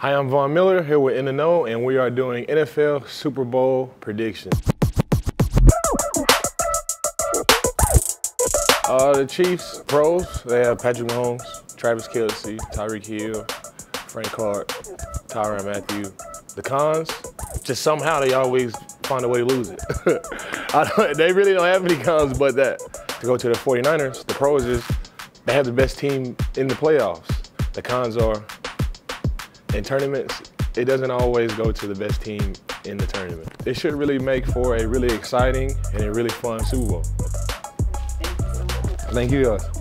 Hi, I'm Von Miller here with Know, and we are doing NFL Super Bowl predictions. Uh, the Chiefs pros, they have Patrick Mahomes, Travis Kelce, Tyreek Hill, Frank Clark, Tyrann Mathieu. The cons, just somehow they always find a way to lose it. they really don't have any cons but that. To go to the 49ers, the pros is they have the best team in the playoffs. The cons are in tournaments, it doesn't always go to the best team in the tournament. It should really make for a really exciting and a really fun Super Bowl. Thank you guys.